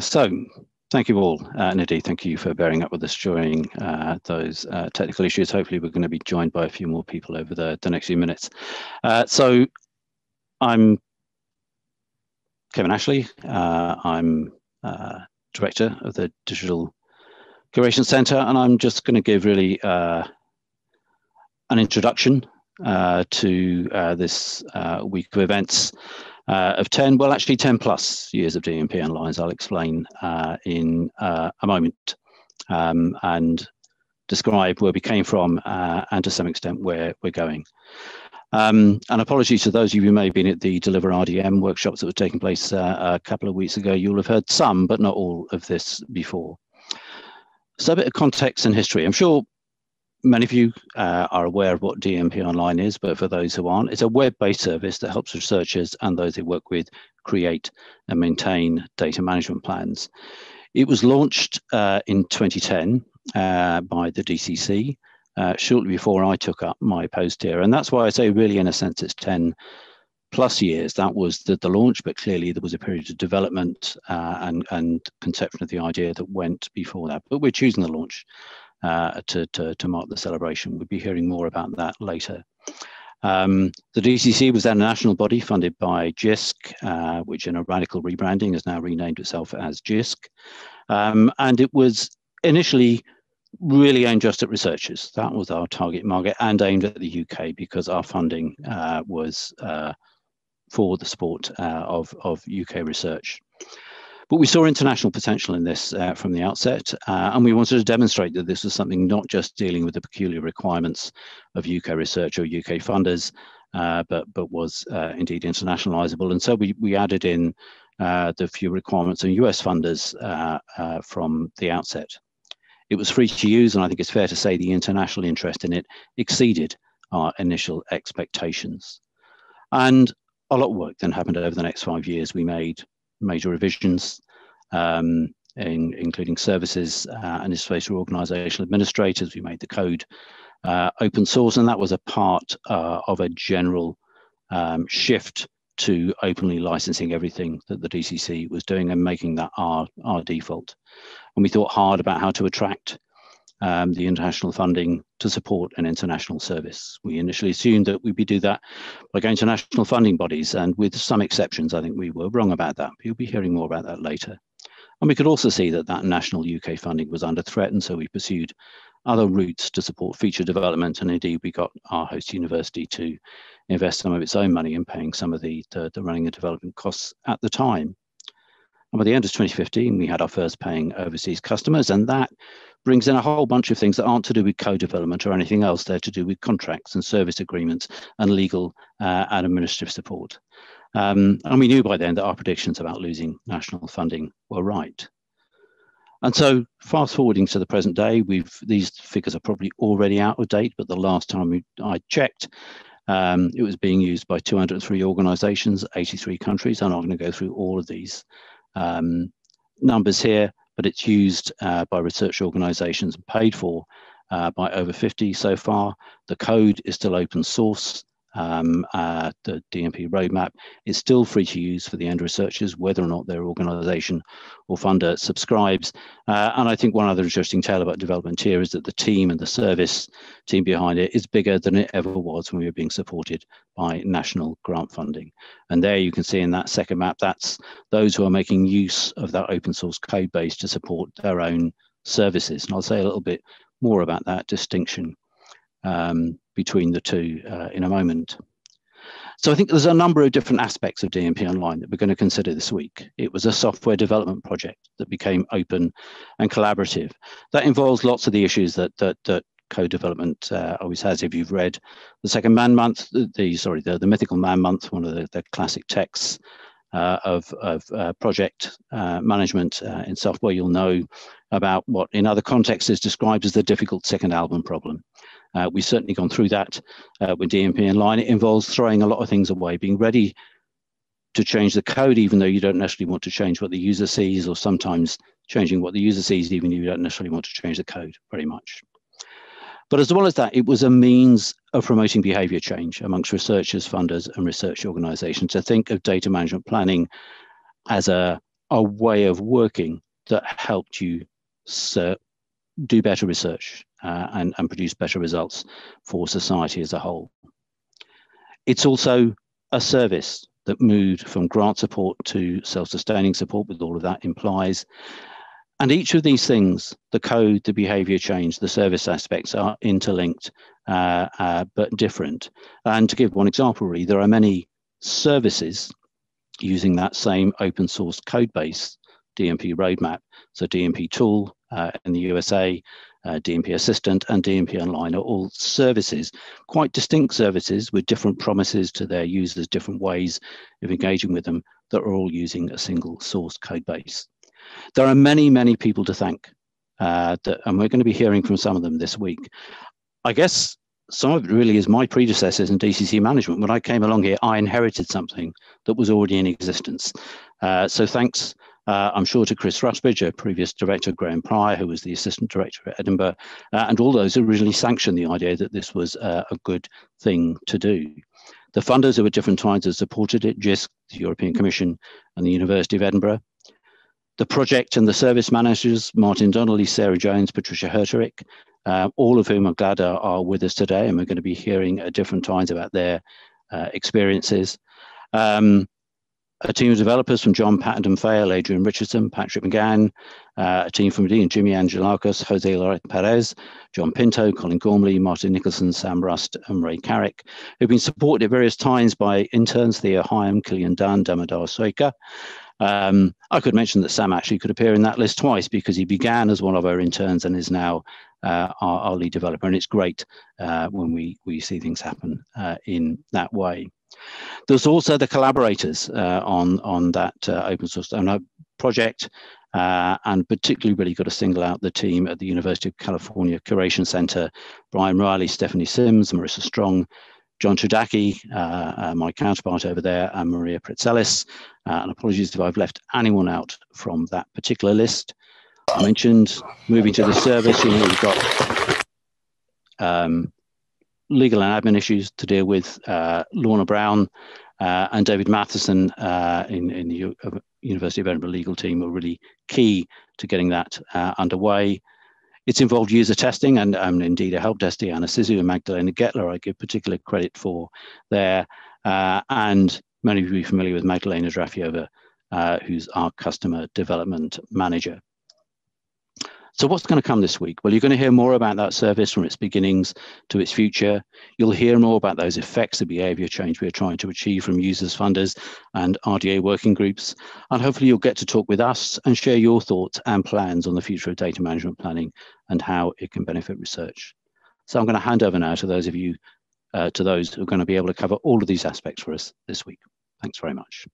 so, thank you all. Uh, indeed, thank you for bearing up with us during uh, those uh, technical issues. Hopefully, we're going to be joined by a few more people over the, the next few minutes. Uh, so, I'm Kevin Ashley. Uh, I'm uh, director of the Digital Curation Centre, and I'm just going to give really an introduction to this week of events uh, of 10, well, actually 10 plus years of DMP Online, I'll explain uh, in uh, a moment um, and describe where we came from uh, and to some extent where we're going. Um, and apologies to those of you who may have been at the Deliver RDM workshops that were taking place uh, a couple of weeks ago. You'll have heard some, but not all of this before. So a bit of context and history. I'm sure many of you uh, are aware of what DMP Online is, but for those who aren't, it's a web-based service that helps researchers and those they work with create and maintain data management plans. It was launched uh, in 2010 uh, by the DCC, uh, shortly before I took up my post here. And that's why I say really, in a sense, it's 10 plus years. That was the, the launch, but clearly there was a period of development uh, and, and conception of the idea that went before that. But we're choosing the launch uh, to, to, to, mark the celebration. We'll be hearing more about that later. Um, the DCC was then a national body funded by JISC, uh, which in a radical rebranding has now renamed itself as JISC. Um, and it was initially really aimed just at researchers. That was our target market and aimed at the UK because our funding uh, was uh, for the support uh, of, of UK research. But we saw international potential in this uh, from the outset, uh, and we wanted to demonstrate that this was something not just dealing with the peculiar requirements of UK research or UK funders, uh, but but was uh, indeed internationalizable. And so we we added in uh, the few requirements of US funders uh, from the outset. It was free to use, and I think it's fair to say the international interest in it exceeded our initial expectations. And a lot of work then happened over the next five years. We made major revisions, um, in, including services uh, and interface for organizational administrators. We made the code uh, open source, and that was a part uh, of a general um, shift to openly licensing everything that the DCC was doing and making that our, our default. And we thought hard about how to attract um, the international funding to support an international service. We initially assumed that we'd be do that by going to national funding bodies, and with some exceptions, I think we were wrong about that. You'll be hearing more about that later. And we could also see that that national UK funding was under threat, and so we pursued other routes to support feature development. And indeed, we got our host university to invest some of its own money in paying some of the, the, the running and development costs at the time. And by the end of 2015, we had our first paying overseas customers, and that brings in a whole bunch of things that aren't to do with co-development or anything else. They're to do with contracts and service agreements and legal uh, and administrative support. Um, and we knew by then that our predictions about losing national funding were right. And so fast forwarding to the present day, we've these figures are probably already out of date, but the last time we, I checked, um, it was being used by 203 organizations, 83 countries. I'm not going to go through all of these um, numbers here, but it's used uh, by research organizations and paid for uh, by over 50 so far. The code is still open source. Um, uh, the DMP roadmap is still free to use for the end researchers, whether or not their organization or funder subscribes. Uh, and I think one other interesting tale about development here is that the team and the service team behind it is bigger than it ever was when we were being supported by national grant funding. And there you can see in that second map, that's those who are making use of that open source code base to support their own services. And I'll say a little bit more about that distinction um, between the two uh, in a moment. So I think there's a number of different aspects of DMP Online that we're going to consider this week. It was a software development project that became open and collaborative. That involves lots of the issues that that, that code development uh, always has. If you've read the second man month, the, the sorry, the, the mythical man month, one of the, the classic texts uh, of, of uh, project uh, management uh, in software, you'll know about what in other contexts is described as the difficult second album problem. Uh, we've certainly gone through that uh, with DMP Online. It involves throwing a lot of things away, being ready to change the code, even though you don't necessarily want to change what the user sees, or sometimes changing what the user sees, even if you don't necessarily want to change the code very much. But as well as that, it was a means of promoting behavior change amongst researchers, funders, and research organizations to think of data management planning as a a way of working that helped you do better research uh, and, and produce better results for society as a whole. It's also a service that moved from grant support to self-sustaining support with all of that implies. And each of these things, the code, the behavior change, the service aspects are interlinked, uh, uh, but different. And to give one example, really, there are many services using that same open source code base DMP roadmap. So DMP tool uh, in the USA, uh, DMP Assistant and DMP Online are all services, quite distinct services with different promises to their users, different ways of engaging with them that are all using a single source code base. There are many, many people to thank, uh, that, and we're going to be hearing from some of them this week. I guess some of it really is my predecessors in DCC management. When I came along here, I inherited something that was already in existence. Uh, so thanks uh, I'm sure to Chris Rusbridge, a previous director, Graham Pryor, who was the assistant director at Edinburgh, uh, and all those who originally sanctioned the idea that this was uh, a good thing to do. The funders who at different times have supported it, JISC, the European Commission, and the University of Edinburgh. The project and the service managers, Martin Donnelly, Sarah Jones, Patricia Herterich, uh, all of whom I'm glad are, are, with us today, and we're going to be hearing at different times about their uh, experiences. Um, a team of developers from John Pattenden Fail, Adrian Richardson, Patrick McGann, uh, a team from Dean, Jimmy Angelakos, Jose Loret Perez, John Pinto, Colin Gormley, Martin Nicholson, Sam Rust, and Ray Carrick, who've been supported at various times by interns, Theo Hyam, Killian Dunn, Damodar Soika. Um, I could mention that Sam actually could appear in that list twice because he began as one of our interns and is now uh, our, our, lead developer. And it's great uh, when we, we see things happen uh, in that way. There's also the collaborators uh, on, on that uh, open source project, uh, and particularly really got to single out the team at the University of California Curation Center, Brian Riley, Stephanie Simms, Marisa Strong, John Chodacki, uh, uh, my counterpart over there, and Maria Praetzellis. Uh, and apologies if I've left anyone out from that particular list. I mentioned moving to the service, you know, we've got um, legal and admin issues to deal with. Uh, Lorna Brown uh, and David Matheson uh, in, in the U University of Edinburgh legal team were really key to getting that uh, underway. It's involved user testing and um, indeed a help desk, Diana Sisu and Magdalena Gettler, I give particular credit for there. Uh, and many of you are familiar with Magdalena Drafiova, uh, who's our customer development manager. So what's going to come this week? Well, you're going to hear more about that service from its beginnings to its future. You'll hear more about those effects of behavior change we're trying to achieve from users, funders, and RDA working groups. And hopefully you'll get to talk with us and share your thoughts and plans on the future of data management planning and how it can benefit research. So I'm going to hand over now to those of you, uh, to those who are going to be able to cover all of these aspects for us this week. Thanks very much.